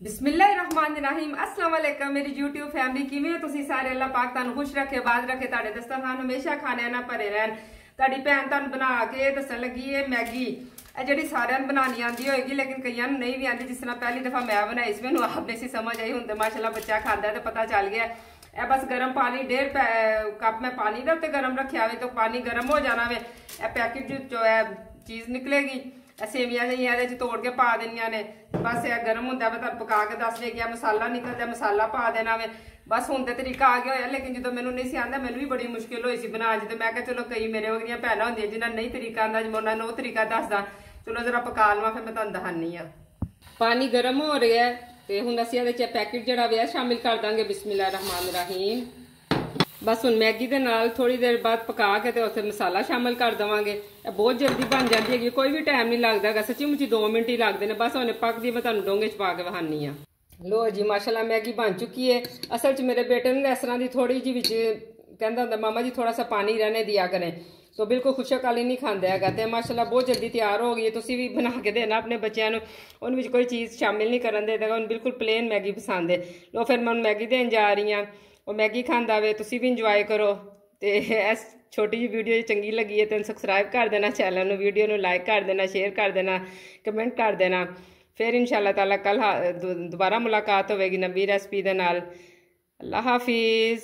ਬਿਸਮਿਲ੍ਲਾਹਿਰਰਹਿਮਾਨਿਰਰਹੀਮ ਅਸਲਾਮ ਵਾਲੇਕਮ ਮੇਰੀ YouTube family ਕਿਵੇਂ ਹੋ ਤੁਸੀਂ ਸਾਰੇ? ਅੱਲਾਹ ਪਾਕ ਤੁਹਾਨੂੰ ਖੁਸ਼ ਰੱਖੇ ਬਾਦ ਰੱਖੇ, ਤੁਹਾਡੇ ਦਸਤਰਖਾਨ ਹਮੇਸ਼ਾ ਖਾਣਿਆਂ ਨਾਲ ਭਰੇ ਰਹਿਣ। ਤੁਹਾਡੀ ਭੈਣ ਤੁਹਾਨੂੰ ਬਣਾ ਕੇ ਦੱਸਣ ਲੱਗੀ ਏ, ਮੈਗੀ। ਇਹ ਜਿਹੜੀ ਸਾਰਿਆਂ ਨੂੰ ਬਣਾਉਣੀ ਆਂਦੀ ਹੋਏਗੀ, ਲੇਕਿਨ ਕਈਆਂ ਨੂੰ ਨਹੀਂ ਵੀ ਆਂਦੀ ਜਿਸ ਤਰ੍ਹਾਂ ਪਹਿਲੀ ਦਫਾ ਮੈਂ ਬਣਾਈ ਸੀ, ਮੈਨੂੰ ਆਪ ਨਹੀਂ ਸੀ ਸਮਝ ਆਈ, ਹੁਣ ਤੇ ਮਾਸ਼ਾਅੱਲਾ ਬੱਚਾ ਖਾਂਦਾ ਤੇ ਪਤਾ ਚੱਲ ਗਿਆ। ਇਹ ਬਸ ਗਰਮ ਪਾਣੀ, ਡੇਢ ਕੱਪ ਮੈਂ ਪਾਣੀ ਦੇ ਉੱਤੇ ਗਰਮ ਰੱਖਿਆ ਵੇ ਤਾਂ ਪਾਣੀ ਗਰਮ ਹੋ ਜਾਣਾ ਵੇ, ਇਹ ਪੈਕੇਟ ਜੋ ਹੈ ਚੀਜ਼ ਨਿਕਲੇਗੀ। ਸੇਵੀਆਂ ਜਿਹੀਆਂ ਇਹਦੇ ਚ ਤੋੜ ਕੇ ਪਾ ਦੇਣੀਆਂ ਨੇ। ਬਸ ਇਹ ਗਰਮ ਹੁੰਦਾ ਮੈਂ ਤੁਹਾਨੂੰ ਪਕਾ ਕੇ ਦੱਸ ਦੇ ਗਿਆ ਮਸਾਲਾ ਨਿਕਲਦਾ, ਮਸਾਲਾ ਪਾ ਦੇਣਾ ਵੇ। ਬਸ ਹੁਣ ਤੇ ਤਰੀਕਾ ਆ ਗਿਆ ਹੋਇਆ, ਲੇਕਿਨ ਜਦੋਂ ਮੈਨੂੰ ਨਹੀਂ ਸੀ ਆਂਦਾ, ਮੈਨੂੰ ਵੀ ਬੜੀ ਮੁਸ਼ਕਿਲ ਹੋਈ ਸੀ ਬਣਾ 'ਚ ਤੇ ਮੈਂ ਕਿਹਾ ਚਲੋ ਕਈ ਮੇਰੇ ਵਰਗੀਆਂ ਭੈਣਾਂ ਹੁੰਦੀਆਂ ਜਿਨ੍ਹਾਂ ਨਹੀਂ ਤਰੀਕਾ ਆਂਦਾ ਜਿਵੇਂ ਉਹਨਾਂ ਨੂੰ ਉਹ ਤਰੀਕਾ ਦੱਸਦਾ। ਚਲੋ ਜਰਾ ਪਕਾ ਲਵਾਂ, ਫਿਰ ਮੈਂ ਤੁਹਾਨੂੰ ਦਹਾਨੀ ਆ ਪਾਣੀ ਗਰਮ ਹੋ ਰਿਹਾ ਤੇ ਹੁਣ ਅਸੀਂ ਇਹਦੇ 'ਚ ਪੈਕੇਟ ਜਿਹੜਾ ਵਿਆ ਸ਼ਾਮਿਲ ਕਰ ਦਾਂਗੇ। ਬਿਸਮਿਲ੍ਲਾ ਰਹਿਮਾਨ ਰਹੀਮ। ਬਸ ਹੁਣ ਮੈਗੀ ਦੇ ਨਾਲ ਥੋੜੀ ਦੇਰ ਬਾਅਦ ਪਕਾ ਕੇ ਤੇ ਉੱਥੇ ਮਸਾਲਾ ਸ਼ਾਮਿਲ ਕਰ ਦਵਾਂਗੇ। ਇਹ ਬਹੁਤ ਜਲਦੀ ਬਣ ਜਾਂਦੀ ਹੈਗੀ, ਕੋਈ ਵੀ ਟਾਈਮ ਨਹੀਂ ਲੱਗਦਾ ਹੈਗਾ। ਸੱਚੀ ਮੁੱਚੀ 2 ਮਿੰਟ ਹੀ ਲੱਗਦੇ ਨੇ। ਬਸ ਉਹਨੇ ਪੱਕਦੀ ਮੈਂ ਤੁਹਾਨੂੰ ਡੋਂਗੇ 'ਚ ਪਾ ਕੇ ਵਹਾਨੀ ਆ। ਲੋ ਜੀ, ਮਾਸ਼ਾਅੱਲਾ ਮੈਗੀ ਬਣ ਚੁੱਕੀ ਹੈ ਅਸਲ 'ਚ ਮੇਰੇ ਬੇਟੇ ਨੂੰ ਇਸ ਤਰ੍ਹਾਂ ਦੀ ਥੋੜੀ ਜੀ ਵਿੱਚ ਕਹਿੰਦਾ ਹੁੰਦਾ, ਮਾਮਾ ਜੀ ਥੋੜਾ ਸਾ ਪਾਣੀ ਰਹਿਣੇ ਦਿਆ ਕਰੇ। ਸੋ ਬਿਲਕੁਲ ਖੁਸ਼ਕ ਵਾਲੀ ਨਹੀਂ ਖਾਂਦਾ ਹੈਗਾ ਤੇ ਮਾਸ਼ਾਅੱਲਾ ਬਹੁਤ ਜਲਦੀ ਤਿਆਰ ਹੋ ਗਈ ਹੈ ਤੁਸੀਂ ਵੀ ਬਣਾ ਕੇ ਦੇਣਾ ਆਪਣੇ ਬੱਚਿਆਂ ਨੂੰ। ਉਹਨਾਂ ਵਿੱਚ ਕੋਈ ਚੀਜ਼ ਸ਼ਾਮਿਲ ਨਹੀਂ ਕਰਨ ਦੇਗਾ ਉਹਨੂੰ ਬਿਲਕੁਲ ਪਲੇਨ ਮੈਗੀ ਪਸੰਦ ਹੈ ਲੋ ਫਿਰ ਮੈਂ ਮੈਗੀ ਦੇਣ ਜਾ ਰਹੀ ਹਾਂ ਉਹ ਮੈਗੀ ਖਾਂਦਾ ਵੇ, ਤੁਸੀਂ ਵੀ ਇੰਜੋਏ ਕਰੋ। ਤੇ ਇਸ ਛੋਟੀ ਜਿਹੀ ਵੀਡੀਓ ਚੰਗੀ ਲੱਗੀ ਹੈ, ਤਾਂ ਸਬਸਕ੍ਰਾਈਬ ਕਰ ਦੇਣਾ ਚੈਨਲ ਨੂੰ ਵੀਡੀਓ ਨੂੰ ਲਾਈਕ ਕਰ ਦੇਣਾ ਸ਼ੇਅਰ ਕਰ ਦੇਣਾ ਕਮੈਂਟ ਕਰ ਦੇਣਾ। ਫਿਰ ਇਨਸ਼ਾਅੱਲਾ ਤਾਲਾ ਕੱਲ ਦੁਬਾਰਾ ਮੁਲਾਕਾਤ ਹੋਵੇਗੀ ਨਵੀਂ ਰੈਸਪੀ ਦੇ ਨਾਲ। ਅੱਲਾ ਹਾਫਿਜ਼।